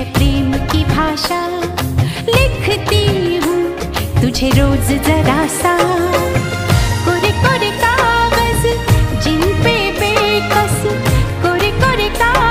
है प्रेम की भाषा लिखती हूँ। तुझे रोज जरा सा